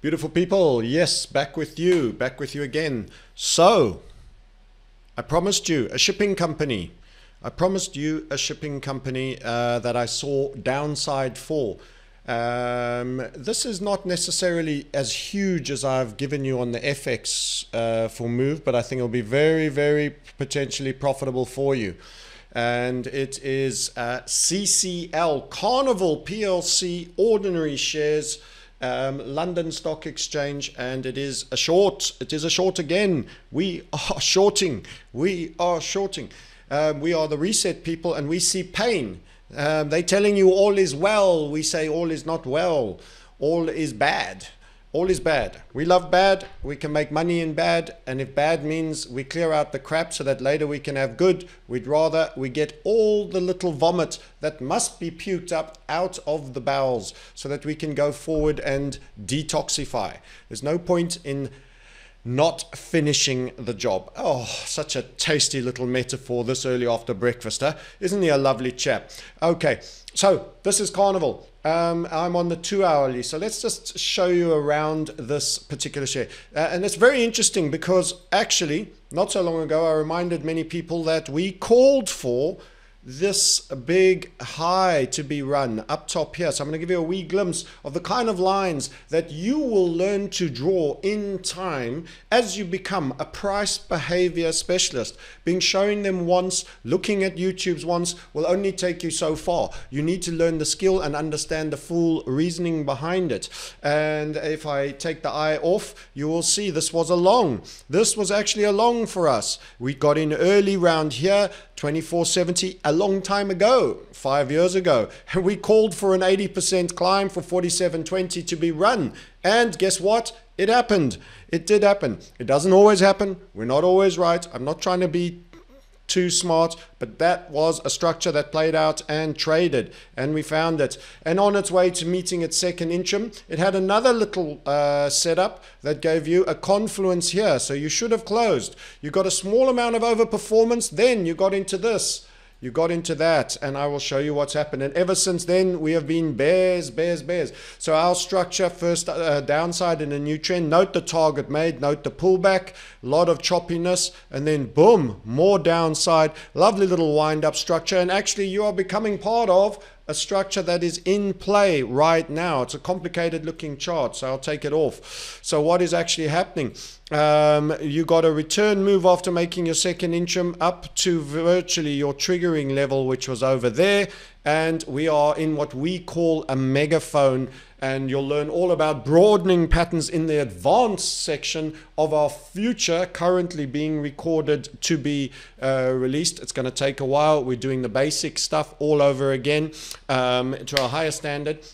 Beautiful people, yes, back with you, back with you again. So, I promised you a shipping company. I promised you a shipping company uh, that I saw downside for. Um, this is not necessarily as huge as I've given you on the FX uh, for move, but I think it'll be very, very potentially profitable for you. And it is uh, CCL Carnival PLC ordinary shares um, London Stock Exchange, and it is a short. It is a short again. We are shorting. We are shorting. Um, we are the reset people, and we see pain. Um, they're telling you all is well. We say all is not well. All is bad all is bad. We love bad. We can make money in bad. And if bad means we clear out the crap so that later we can have good, we'd rather we get all the little vomit that must be puked up out of the bowels so that we can go forward and detoxify. There's no point in not finishing the job. Oh, such a tasty little metaphor this early after breakfast, huh? Isn't he a lovely chap? Okay, so this is Carnival. Um, I'm on the two hourly. So let's just show you around this particular share. Uh, and it's very interesting because actually, not so long ago, I reminded many people that we called for this big high to be run up top here. So I'm going to give you a wee glimpse of the kind of lines that you will learn to draw in time as you become a price behavior specialist. Being showing them once, looking at YouTube's once will only take you so far. You need to learn the skill and understand the full reasoning behind it. And if I take the eye off, you will see this was a long. This was actually a long for us. We got in early round here, 2470 a long time ago, five years ago. We called for an 80% climb for 4720 to be run. And guess what? It happened. It did happen. It doesn't always happen. We're not always right. I'm not trying to be too smart, but that was a structure that played out and traded, and we found it. And on its way to meeting its second interim, it had another little uh, setup that gave you a confluence here. So you should have closed. You got a small amount of overperformance, then you got into this. You got into that, and I will show you what's happened. And ever since then, we have been bears, bears, bears. So our structure, first uh, downside in a new trend. Note the target made, note the pullback, a lot of choppiness, and then boom, more downside. Lovely little wind up structure. And actually, you are becoming part of a structure that is in play right now. It's a complicated looking chart, so I'll take it off. So what is actually happening? Um, you got a return move after making your second interim up to virtually your triggering level, which was over there. And we are in what we call a megaphone and you'll learn all about broadening patterns in the advanced section of our future currently being recorded to be uh, released. It's going to take a while. We're doing the basic stuff all over again um, to a higher standard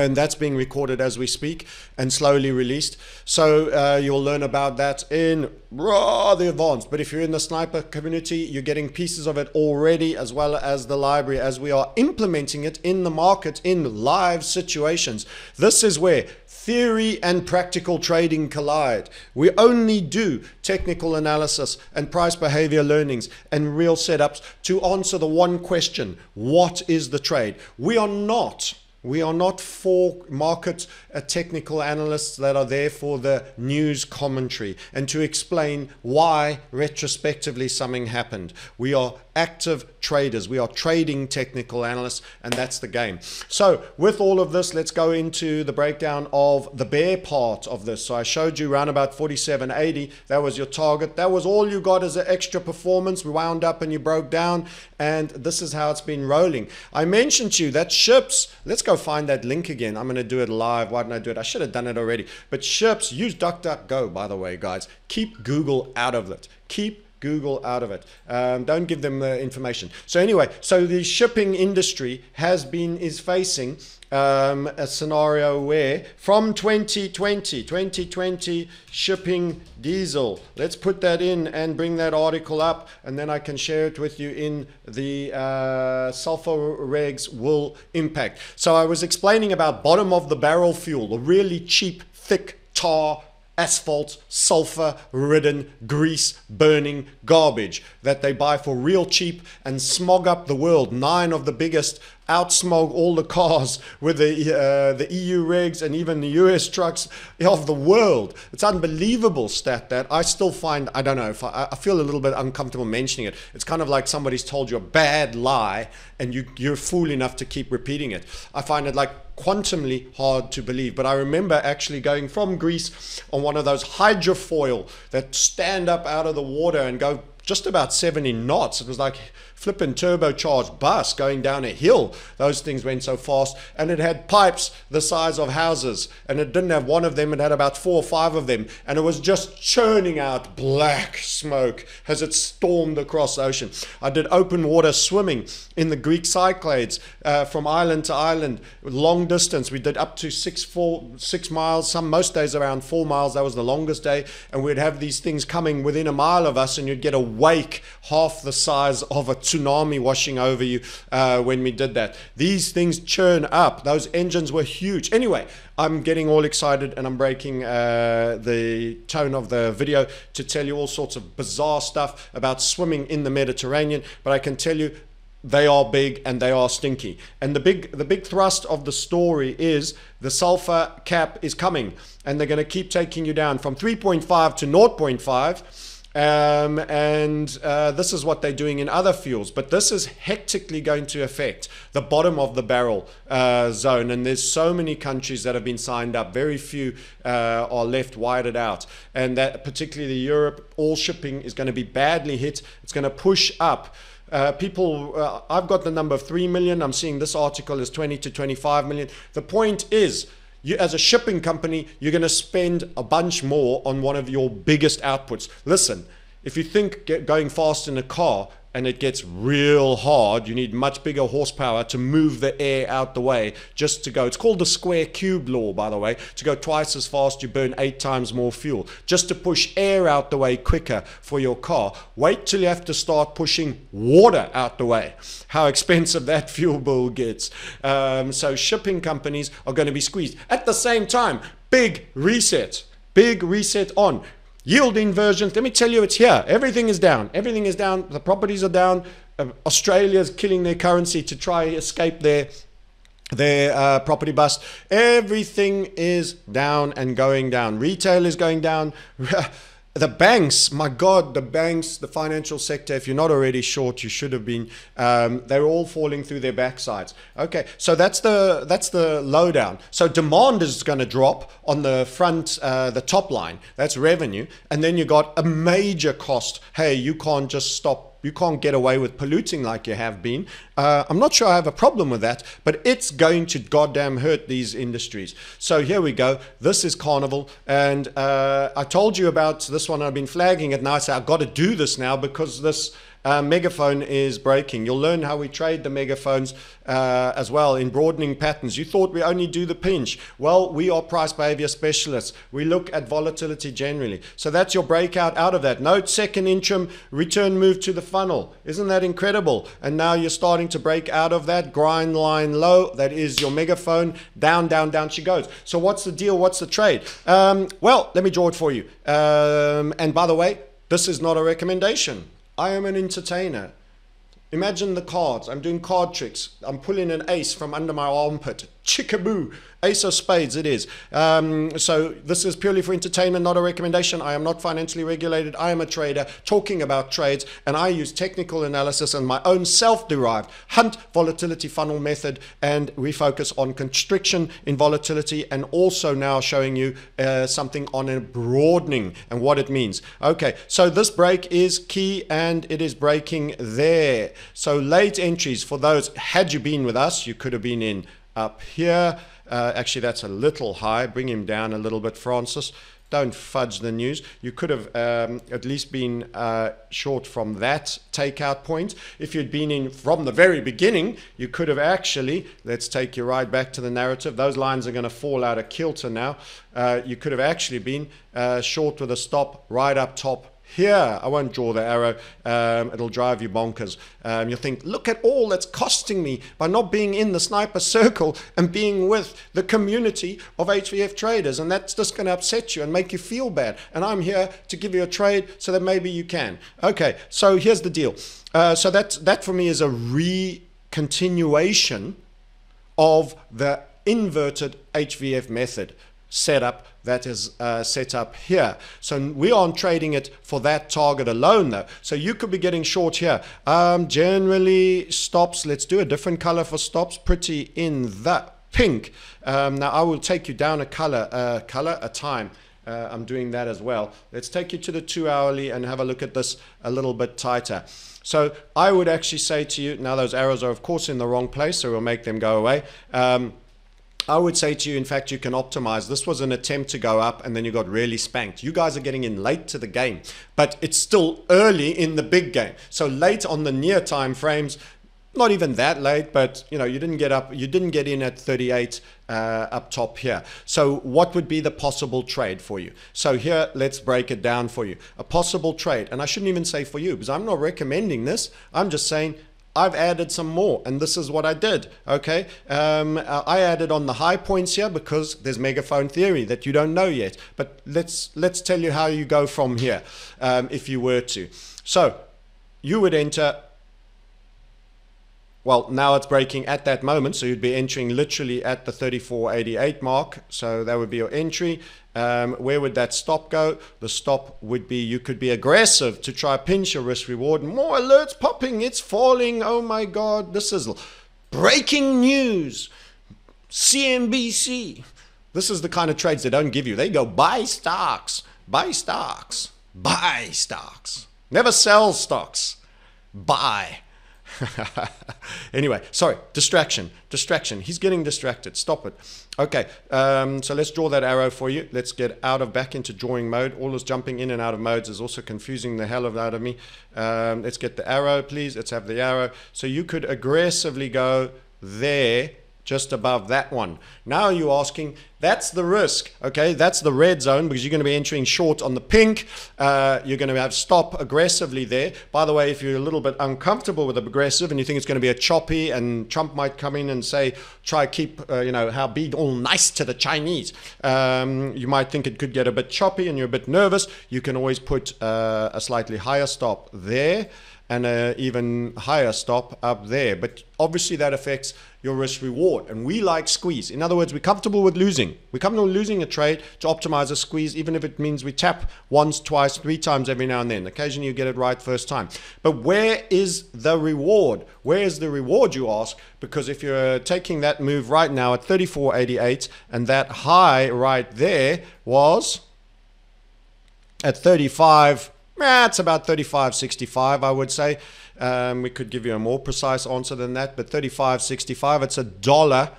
and that's being recorded as we speak and slowly released. So uh, you'll learn about that in rather advanced. But if you're in the sniper community, you're getting pieces of it already, as well as the library, as we are implementing it in the market in live situations. This is where theory and practical trading collide. We only do technical analysis and price behavior learnings and real setups to answer the one question what is the trade? We are not we are not for market uh, technical analysts that are there for the news commentary and to explain why retrospectively something happened. We are active traders. We are trading technical analysts, and that's the game. So, with all of this, let's go into the breakdown of the bear part of this. So, I showed you around about 47.80. That was your target. That was all you got as an extra performance. We wound up and you broke down, and this is how it's been rolling. I mentioned to you that ships, let's go find that link again. I'm going to do it live. Why didn't I do it? I should have done it already. But ships, use DuckDuckGo, by the way, guys. Keep Google out of it. Keep Google out of it. Um, don't give them the information. So anyway, so the shipping industry has been is facing um, a scenario where from 2020, 2020 shipping diesel. Let's put that in and bring that article up, and then I can share it with you in the uh, sulfur regs will impact. So I was explaining about bottom of the barrel fuel, the really cheap, thick tar asphalt, sulfur ridden, grease burning garbage that they buy for real cheap and smog up the world. Nine of the biggest outsmog all the cars with the uh, the EU rigs and even the US trucks of the world. It's unbelievable stat that I still find I don't know if I, I, feel a little bit uncomfortable mentioning it. It's kind of like somebody's told you a bad lie and you you're fool enough to keep repeating it. I find it like quantumly hard to believe. But I remember actually going from Greece on one of those hydrofoil that stand up out of the water and go just about 70 knots. It was like flipping turbocharged bus going down a hill. Those things went so fast. And it had pipes the size of houses. And it didn't have one of them, it had about four or five of them. And it was just churning out black smoke as it stormed across the ocean. I did open water swimming in the Greek Cyclades uh, from island to island, long distance. We did up to six, four, six miles, some most days around four miles. That was the longest day. And we'd have these things coming within a mile of us, and you'd get a wake half the size of a tsunami washing over you uh, when we did that. These things churn up. Those engines were huge. Anyway, I'm getting all excited and I'm breaking uh, the tone of the video to tell you all sorts of bizarre stuff about swimming in the Mediterranean. But I can tell you they are big and they are stinky. And the big the big thrust of the story is the sulfur cap is coming and they're going to keep taking you down from 3.5 to 0.5 um, and uh, this is what they're doing in other fuels. But this is hectically going to affect the bottom of the barrel uh, zone. And there's so many countries that have been signed up. Very few uh, are left wired out. And that particularly the Europe, all shipping is going to be badly hit. It's going to push up. Uh, people, uh, I've got the number of 3 million. I'm seeing this article is 20 to 25 million. The point is, you, as a shipping company, you're going to spend a bunch more on one of your biggest outputs. Listen, if you think going fast in a car and it gets real hard, you need much bigger horsepower to move the air out the way just to go. It's called the square cube law, by the way. To go twice as fast, you burn eight times more fuel. Just to push air out the way quicker for your car. Wait till you have to start pushing water out the way. How expensive that fuel bill gets. Um, so shipping companies are going to be squeezed. At the same time, big reset. Big reset on Yield inversions, let me tell you, it's here. Everything is down. Everything is down. The properties are down. Uh, Australia is killing their currency to try escape their their uh, property bust. Everything is down and going down. Retail is going down. the banks, my God, the banks, the financial sector, if you're not already short, you should have been. Um, they're all falling through their backsides. Okay, so that's the that's the lowdown. So demand is going to drop on the front, uh, the top line. That's revenue, and then you got a major cost. Hey, you can't just stop you can't get away with polluting like you have been. Uh, I'm not sure I have a problem with that, but it's going to goddamn hurt these industries. So here we go. This is Carnival. And uh, I told you about this one. I've been flagging it now. I say I've got to do this now because this uh, megaphone is breaking. You'll learn how we trade the megaphones uh, as well in broadening patterns. You thought we only do the pinch. Well, we are price behavior specialists. We look at volatility generally. So that's your breakout out of that. Note second interim return move to the funnel. Isn't that incredible? And now you're starting to break out of that grind line low. That is your megaphone. Down, down, down she goes. So what's the deal? What's the trade? Um, well, let me draw it for you. Um, and by the way, this is not a recommendation. I am an entertainer. Imagine the cards. I'm doing card tricks. I'm pulling an ace from under my armpit. Chickaboo. Ace of spades it is. Um, so this is purely for entertainment, not a recommendation. I am not financially regulated. I am a trader talking about trades and I use technical analysis and my own self-derived hunt volatility funnel method and we focus on constriction in volatility and also now showing you uh, something on a broadening and what it means. Okay, so this break is key and it is breaking there. So late entries for those, had you been with us, you could have been in up here. Uh, actually, that's a little high. Bring him down a little bit, Francis. Don't fudge the news. You could have um, at least been uh, short from that takeout point. If you'd been in from the very beginning, you could have actually, let's take you right back to the narrative. Those lines are going to fall out of kilter now. Uh, you could have actually been uh, short with a stop right up top here. I won't draw the arrow. Um, it'll drive you bonkers. Um, you'll think, look at all that's costing me by not being in the sniper circle and being with the community of HVF traders. And that's just going to upset you and make you feel bad. And I'm here to give you a trade so that maybe you can. Okay, so here's the deal. Uh, so that, that for me is a re continuation of the inverted HVF method setup that is uh, set up here. So we aren't trading it for that target alone though. So you could be getting short here. Um, generally stops, let's do a different color for stops, pretty in the pink. Um, now I will take you down a color, uh, color, a time. Uh, I'm doing that as well. Let's take you to the two hourly and have a look at this a little bit tighter. So I would actually say to you, now those arrows are of course in the wrong place, so we'll make them go away. Um, I would say to you, in fact, you can optimize. This was an attempt to go up and then you got really spanked. You guys are getting in late to the game, but it's still early in the big game. So late on the near time frames, not even that late, but you know, you didn't get up, you didn't get in at 38 uh, up top here. So what would be the possible trade for you? So here, let's break it down for you. A possible trade, and I shouldn't even say for you because I'm not recommending this. I'm just saying I've added some more, and this is what I did. Okay, um, I added on the high points here because there's megaphone theory that you don't know yet. But let's let's tell you how you go from here, um, if you were to. So you would enter well, now it's breaking at that moment, so you'd be entering literally at the 34.88 mark. So that would be your entry. Um, where would that stop go? The stop would be you could be aggressive to try pinch your risk reward. More alerts popping, it's falling. Oh my God, this is breaking news. CNBC. This is the kind of trades they don't give you. They go buy stocks, buy stocks, buy stocks. Never sell stocks, buy. anyway, sorry, distraction, distraction. He's getting distracted. Stop it. Okay, um, so let's draw that arrow for you. Let's get out of back into drawing mode. All this jumping in and out of modes is also confusing the hell out of me. Um, let's get the arrow, please. Let's have the arrow. So you could aggressively go there just above that one. Now you're asking, that's the risk, okay? That's the red zone because you're going to be entering short on the pink. Uh, you're going to have stop aggressively there. By the way, if you're a little bit uncomfortable with aggressive and you think it's going to be a choppy and Trump might come in and say, try keep, uh, you know, how be all nice to the Chinese. Um, you might think it could get a bit choppy and you're a bit nervous. You can always put uh, a slightly higher stop there and an even higher stop up there. But obviously that affects your risk reward. And we like squeeze. In other words, we're comfortable with losing. We're comfortable losing a trade to optimize a squeeze, even if it means we tap once, twice, three times every now and then. Occasionally you get it right first time. But where is the reward? Where is the reward, you ask? Because if you're taking that move right now at 34.88 and that high right there was at 35 yeah, it's about 35.65, I would say. Um, we could give you a more precise answer than that, but 35.65, it's a dollar.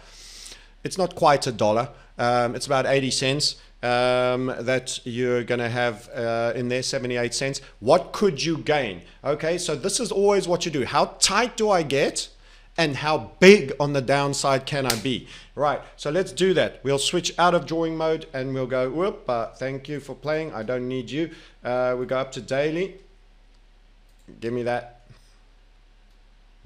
It's not quite a dollar. Um, it's about 80 cents um, that you're going to have uh, in there, 78 cents. What could you gain? Okay, so this is always what you do. How tight do I get? And how big on the downside can I be? Right, so let's do that. We'll switch out of drawing mode and we'll go, whoop, uh, thank you for playing. I don't need you. Uh, we go up to daily. Give me that.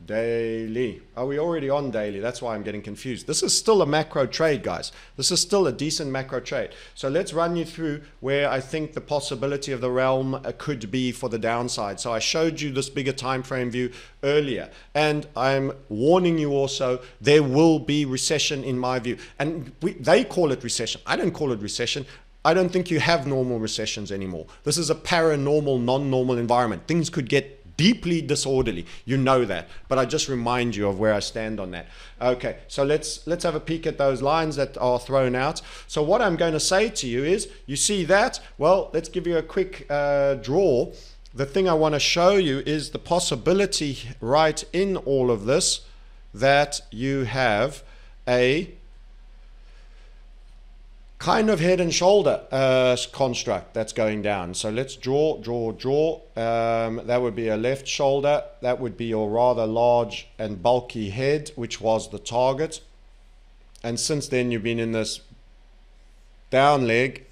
Daily. Are we already on daily? That's why I'm getting confused. This is still a macro trade, guys. This is still a decent macro trade. So let's run you through where I think the possibility of the realm uh, could be for the downside. So I showed you this bigger time frame view earlier. And I'm warning you also, there will be recession in my view. And we, they call it recession. I don't call it recession. I don't think you have normal recessions anymore. This is a paranormal, non-normal environment. Things could get deeply disorderly. You know that, but I just remind you of where I stand on that. Okay, so let's let's have a peek at those lines that are thrown out. So what I'm going to say to you is, you see that? Well, let's give you a quick uh, draw. The thing I want to show you is the possibility right in all of this that you have a kind of head and shoulder uh, construct that's going down. So let's draw, draw, draw. Um, that would be a left shoulder. That would be your rather large and bulky head, which was the target. And since then, you've been in this down leg.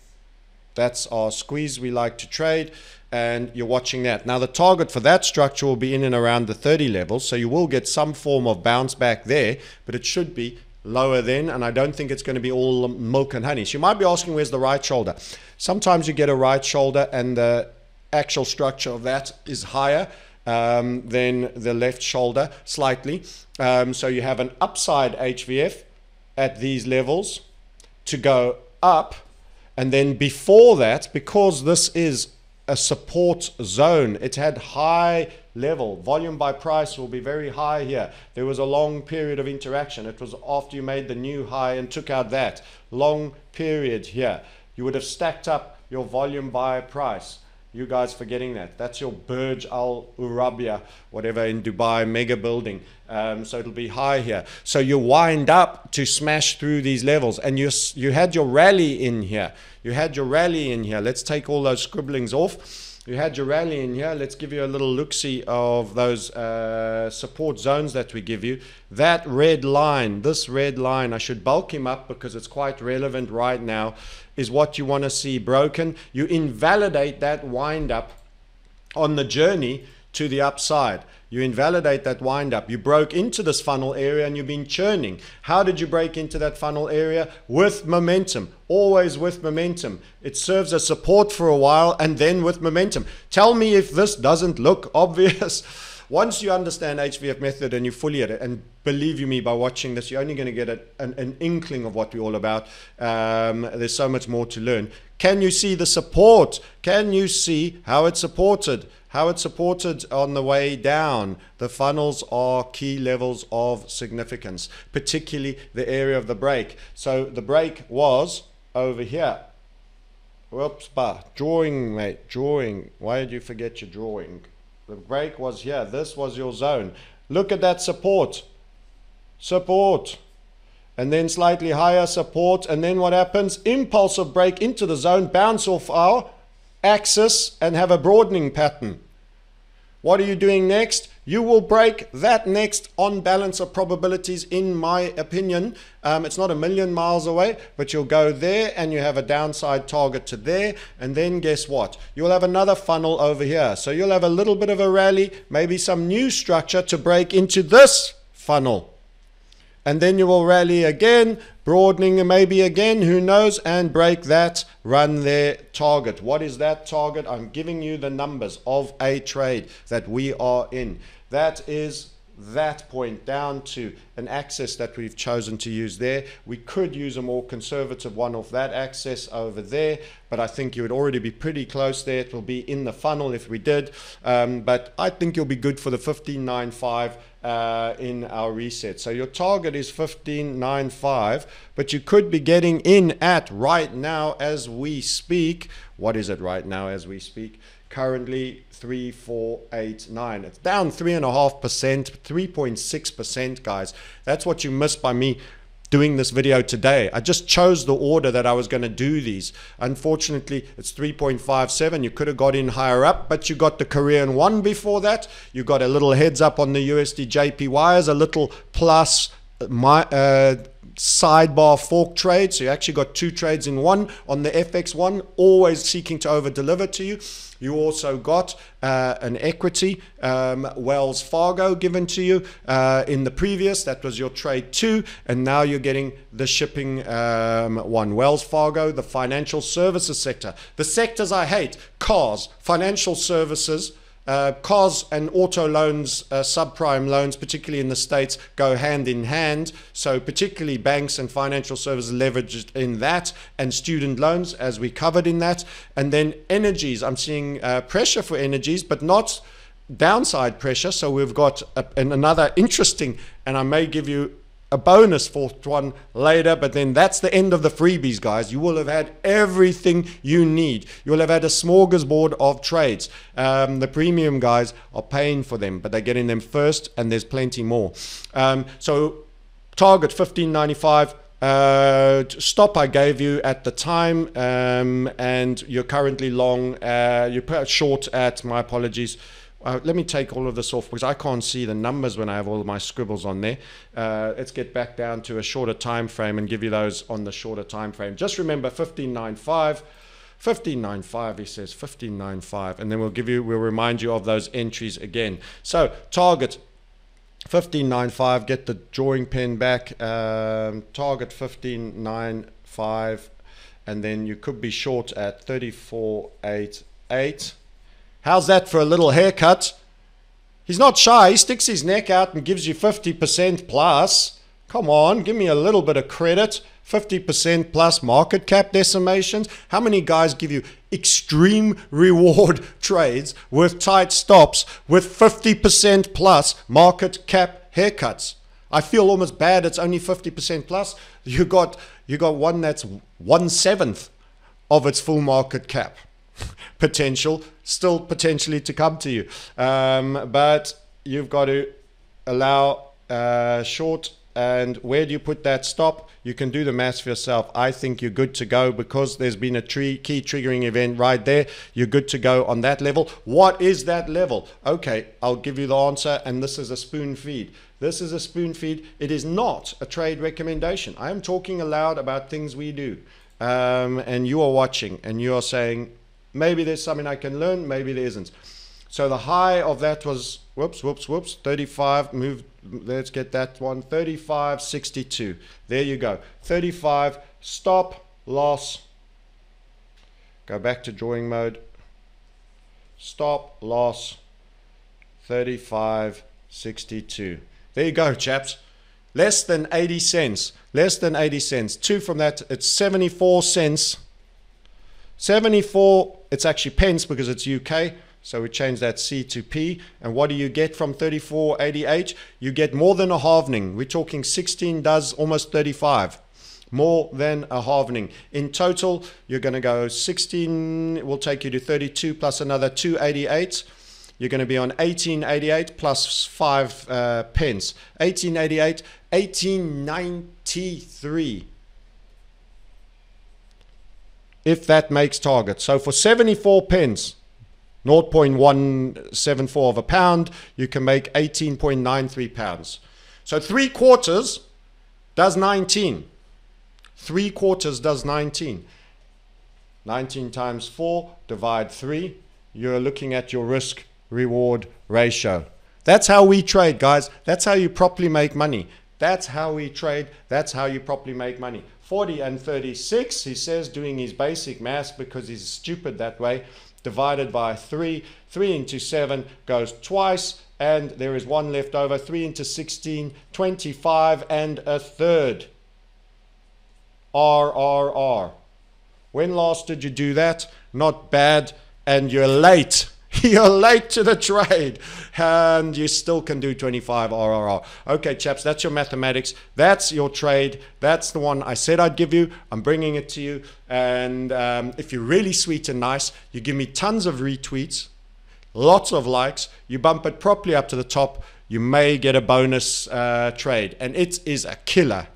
That's our squeeze we like to trade. And you're watching that. Now, the target for that structure will be in and around the 30 levels. So you will get some form of bounce back there, but it should be lower then, and I don't think it's going to be all milk and honey. So you might be asking, where's the right shoulder? Sometimes you get a right shoulder and the actual structure of that is higher. um, than the left shoulder slightly. Um, so you have an upside HVF at these levels to go up. And then before that, because this is a support zone, it had high level. Volume by price will be very high here. There was a long period of interaction. It was after you made the new high and took out that long period here. You would have stacked up your volume by price. You guys forgetting that. That's your Burj Al Arabia, whatever in Dubai, mega building. Um, so it'll be high here. So you wind up to smash through these levels. And you, you had your rally in here. You had your rally in here. Let's take all those scribblings off. You had your rally in here. Let's give you a little look-see of those uh, support zones that we give you. That red line, this red line, I should bulk him up because it's quite relevant right now, is what you want to see broken. You invalidate that wind up on the journey to the upside. You invalidate that wind up. You broke into this funnel area and you've been churning. How did you break into that funnel area? With momentum, always with momentum. It serves as support for a while and then with momentum. Tell me if this doesn't look obvious. Once you understand HVF method and you fully at it, and believe you me, by watching this, you're only going to get a, an, an, inkling of what we're all about. Um, there's so much more to learn. Can you see the support? Can you see how it's supported? How it's supported on the way down. The funnels are key levels of significance, particularly the area of the break. So the break was over here. Whoops, bah, drawing, mate, drawing. Why did you forget your drawing? The break was here. This was your zone. Look at that support. Support. And then slightly higher support. And then what happens? Impulsive break into the zone, bounce off our axis and have a broadening pattern. What are you doing next? You will break that next on balance of probabilities, in my opinion. Um, it's not a million miles away, but you'll go there and you have a downside target to there. And then guess what? You'll have another funnel over here. So you'll have a little bit of a rally, maybe some new structure to break into this funnel and then you will rally again, broadening maybe again, who knows, and break that, run their target. What is that target? I'm giving you the numbers of a trade that we are in. That is that point down to an axis that we've chosen to use there. We could use a more conservative one off that axis over there, but I think you would already be pretty close there. It will be in the funnel if we did, um, but I think you'll be good for the 1595 uh, in our reset. So your target is 1595, but you could be getting in at right now as we speak. What is it right now as we speak? currently 3489 it's down 3.5% 3.6% guys that's what you missed by me doing this video today. I just chose the order that I was going to do these. Unfortunately it's 3.57 you could have got in higher up but you got the Korean one before that. You got a little heads up on the USD JPY as a little plus my uh, sidebar fork trade. So you actually got two trades in one on the FX one, always seeking to over deliver to you. You also got uh, an equity um, Wells Fargo given to you uh, in the previous. That was your trade two. And now you're getting the shipping um, one. Wells Fargo, the financial services sector. The sectors I hate cars, financial services uh, cars and auto loans, uh, subprime loans, particularly in the States, go hand in hand. So, particularly banks and financial services leveraged in that, and student loans, as we covered in that. And then energies, I'm seeing uh, pressure for energies, but not downside pressure. So, we've got a, another interesting, and I may give you a bonus fourth one later, but then that's the end of the freebies, guys. You will have had everything you need. You will have had a smorgasbord of trades. Um, the premium guys are paying for them, but they're getting them first, and there's plenty more. Um, so, target 1595. Uh, stop I gave you at the time, um, and you're currently long. Uh, you're short at my apologies. Uh, let me take all of this off because I can't see the numbers when I have all of my scribbles on there. Uh, let's get back down to a shorter time frame and give you those on the shorter time frame. Just remember 1595. 1595 he says 1595 and then we'll give you we'll remind you of those entries again so target 1595 get the drawing pen back um, target 1595 and then you could be short at 3488 How's that for a little haircut? He's not shy. He sticks his neck out and gives you 50% plus. Come on, give me a little bit of credit. 50% plus market cap decimations. How many guys give you extreme reward trades with tight stops with 50% plus market cap haircuts? I feel almost bad it's only 50% plus. You got you got one that's one seventh of its full market cap potential, still potentially to come to you. Um, but you've got to allow uh, short and where do you put that stop? You can do the maths for yourself. I think you're good to go because there's been a tree, key triggering event right there. You're good to go on that level. What is that level? Okay, I'll give you the answer. And this is a spoon feed. This is a spoon feed. It is not a trade recommendation. I am talking aloud about things we do. Um, and you are watching and you are saying, maybe there's something I can learn, maybe there isn't. So the high of that was, whoops, whoops, whoops, 35, move, let's get that one 3562 there you go. 35 stop loss. Go back to drawing mode. Stop loss. 3562 there you go chaps. Less than 80 cents less than 80 cents. Two from that it's 74 cents 74 it's actually pence because it's UK so we change that C to P. And what do you get from 3488? You get more than a halvening. We're talking 16 does almost 35. More than a halvening. In total, you're going to go 16 will take you to 32 plus another 288. You're going to be on 1888 plus 5 uh, pence. 1888, 1893 if that makes target. So for 74 pence, 0.174 of a pound, you can make 18.93 pounds. So three quarters does 19. Three quarters does 19. 19 times 4, divide 3. You're looking at your risk reward ratio. That's how we trade, guys. That's how you properly make money. That's how we trade. That's how you properly make money. 40 and 36, he says, doing his basic maths because he's stupid that way divided by 3. 3 into 7 goes twice, and there is one left over. 3 into 16, 25 and a third. R, R, R. When last did you do that? Not bad, and you're late. You're late to the trade and you still can do 25 RRR. Okay, chaps, that's your mathematics. That's your trade. That's the one I said I'd give you. I'm bringing it to you. And um, if you're really sweet and nice, you give me tons of retweets, lots of likes, you bump it properly up to the top, you may get a bonus uh, trade. And it is a killer.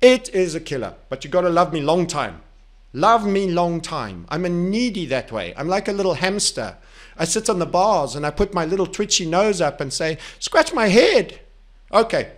It is a killer. But you got to love me long time. Love me long time. I'm a needy that way. I'm like a little hamster. I sit on the bars and I put my little twitchy nose up and say, scratch my head. Okay,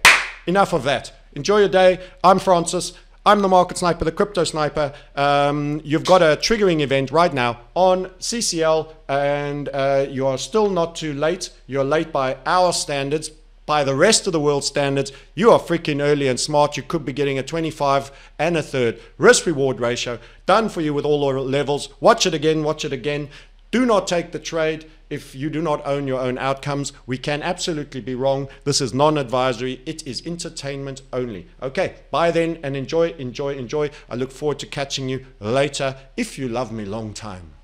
enough of that. Enjoy your day. I'm Francis. I'm the market sniper, the crypto sniper. Um, you've got a triggering event right now on CCL, and uh, you are still not too late. You're late by our standards, by the rest of the world standards. You are freaking early and smart. You could be getting a 25 and a third risk reward ratio done for you with all levels. Watch it again, watch it again. Do not take the trade if you do not own your own outcomes. We can absolutely be wrong. This is non advisory, it is entertainment only. Okay, bye then and enjoy, enjoy, enjoy. I look forward to catching you later if you love me long time.